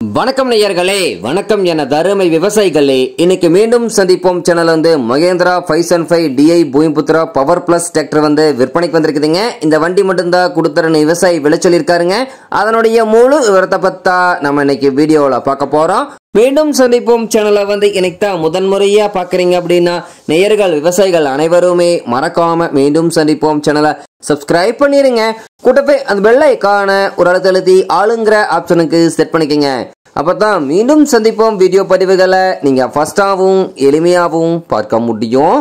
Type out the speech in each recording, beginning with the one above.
வணக்கம் நேயர்களே வணக்கம் என தருமை விவசாயிகளே. இன்னைக்கு மீண்டும் சந்திப்போம் சேனல் வந்து Mahindra five and five DI Bhoomiputra power plus tractor வந்து விற்பனைக்கு வந்திருக்குதுங்க. இந்த வண்டி மட்டும்தான் கொடுத்துறன்னு விவசாயி விளைச்சல் இருக்காருங்க. அதனுடைய முழு விவரத்தை பத்தா நம்ம இன்னைக்கு வீடியோவில் பார்க்க போறோம். மீண்டும் சந்திப்போம் சேனலை வந்து இன்னைக்கு தான் முதன்முறையாக பார்க்குறீங்க அப்படின்னா நேயர்கள் விவசாயிகள் அனைவருமே மறக்காமல் மீண்டும் சந்திப்போம் சேனலை. சப்ஸ்கிரைப் பண்ணிருங்க. கூட்டப்பே அந்த பெல் ஐக்கான ஒரு இடத்துல எழுதி ஆளுங்கிற ஆப்ஷனுக்கு செட் பண்ணிக்கங்க. அப்பதான் மீண்டும் சந்திப்போம் வீடியோ பதிவுகளை. நீங்க ஃபர்ஸ்டாவும் எளிமையாகவும் பார்க்க முடியும்.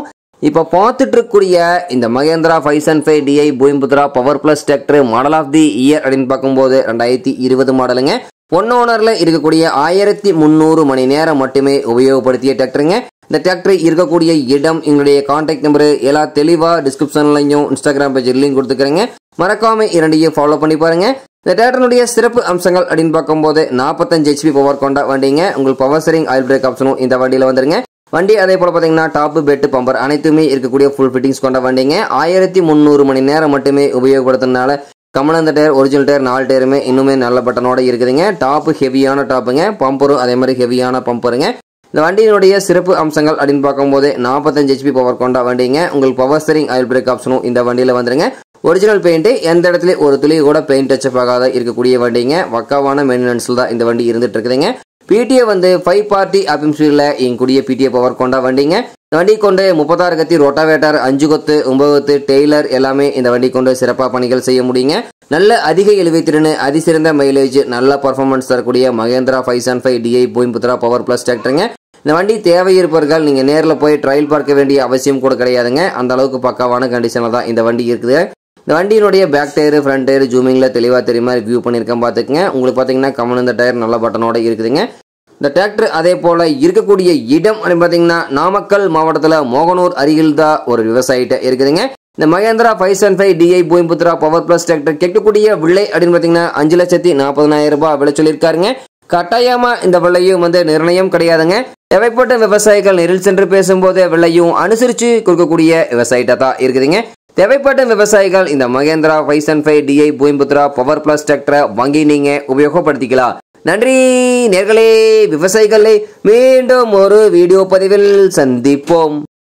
இப்ப பார்த்துட்டு இருக்கக்கூடிய இந்த Mahindra five and five DI Bhoomiputra power plus tractor model of the year அப்படின்னு பார்க்கும்போது ரெண்டாயிரத்தி இருபது மாடலுங்க. ஒன் ஓனர்ல இருக்கக்கூடிய ஆயிரத்தி முந்நூறு மணி நேரம் மட்டுமே உபயோகப்படுத்திய டிராக்டருங்க இந்த டிராக்டர் இருக்கக்கூடிய இடம் எங்களுடைய கான்டாக்ட் நம்பர் எல்லாம் தெளிவாக டிஸ்கிரிப்ஷன்லையும் இன்ஸ்டாகிராம் பேஜ் லிங்க் கொடுத்துக்கிறேங்க. மறக்காம இரண்டையும் ஃபாலோ பண்ணி பாருங்க. இந்த டிராக்டருடைய சிறப்பு அம்சங்கள் அப்படின்னு பார்க்கும்போது நாற்பத்தஞ்சு ஹெச்பி பவர் கொண்ட வண்டிங்க. உங்களுக்கு பவர் சரிங் ஆயில் பிரேக் ஆப்ஷனும் இந்த வண்டியில் வந்துருங்க. வண்டி அதே போல பார்த்தீங்கன்னா டாப் பெட் பம்பர் அனைத்துமே இருக்கக்கூடிய ஃபுல் ஃபிட்டிங்ஸ் கொண்ட வண்டிங்க. ஆயிரத்தி முந்நூறு மணி நேரம் மட்டுமே உபயோகப்படுத்துறதுனால கமலந்த டயர் ஒரிஜினல் டயர் நாலு டயருமே இன்னுமே நல்ல பட்டனோட இருக்குதுங்க. டாப் ஹெவியான டாப்புங்க பம்பரும் அதே மாதிரி ஹெவியான பம்பருங்க இந்த வண்டியினுடைய சிறப்பு அம்சங்கள் அப்படின்னு பார்க்கும்போது நாற்பத்தஞ்சு ஹெச்பி பவர் கொண்ட வண்டிங்க. உங்களுக்கு பவர் ஸ்டரிங் ஆயில் பிரேக் ஆப்ஷனும் இந்த வண்டியில் வந்துருங்க. ஒரிஜினல் பெயிண்ட்டு எந்த இடத்துல ஒரு துளி கூட பெயிண்ட் டச்சப் ஆகாத இருக்கக்கூடிய வண்டிங்க. வக்காவான மெயின்டெனன்ஸில் தான் இந்த வண்டி இருந்துட்டு இருக்குதுங்க. பிடிஏ வந்து ஃபைவ் பார்ட்டி அபிம்ஸ்ல எங்கூடிய பிடிஏ பவர் கொண்ட வண்டிங்க. இந்த வண்டி கொண்டு முப்பத்தாறு கத்தி ரோட்டாவேட்டர் அஞ்சு கொத்து ஒன்பது கொத்து டெய்லர் எல்லாமே இந்த வண்டி கொண்டு சிறப்பாக பணிகள் செய்ய முடியுங்க. நல்ல அதிக இழுவை அதிசிறந்த மைலேஜ் நல்ல பர்ஃபார்மன்ஸ் தரக்கூடிய Mahindra five seven five DI Bhoomiputra power plus டிராக்டருங்க இந்த வண்டி தேவை இருப்பவர்கள் நீங்க நேரில் போய் ட்ரையல் பார்க்க வேண்டிய அவசியம் கூட கிடையாதுங்க. அந்த அளவுக்கு பக்காவான கண்டிஷனில் தான் இந்த வண்டி இருக்குது. இந்த வண்டியினுடைய பேக் டயர் ஃப்ரண்ட் டயர் ஜூமிங்ல தெளிவாக தெரியுமா வியூ பண்ணியிருக்கேன் பார்த்துக்குங்க. உங்களுக்கு பார்த்தீங்கன்னா கமன் இந்த டயர் நல்ல பட்டனோட இருக்குதுங்க. இந்த டிராக்டர் அதே போல இருக்கக்கூடிய இடம் அப்படின்னு பார்த்தீங்கன்னா நாமக்கல் மாவட்டத்தில் மோகனூர் அருகில் தான் ஒரு விவசாயிட்ட இருக்குதுங்க. இந்த Mahindra five seven five DI Bhoomiputra power plus tractor கேட்கக்கூடிய விலை அப்படின்னு பார்த்தீங்கன்னா அஞ்சு லட்சத்தி நாற்பதனாயிரம் ரூபாய் விலை சொல்லியிருக்காருங்க. கட்டாயமா இந்த விலையும் வந்து நிர்ணயம் கிடையாதுங்க. தேவைப்பட்ட விவசாயிகள் நேரில் சென்று பேசும்போது விலையும் அனுசரித்து கொடுக்கக்கூடிய விவசாயிட்ட தான் இருக்குதுங்க. தேவைப்பட்ட விவசாயிகள் இந்த Mahindra five and five DI Bhoomiputra power plus டிராக்டரை வாங்கி நீங்க உபயோகப்படுத்திக்கலாம். நன்றி நேர்களே விவசாயிகளே மீண்டும் ஒரு வீடியோ பதிவில் சந்திப்போம்.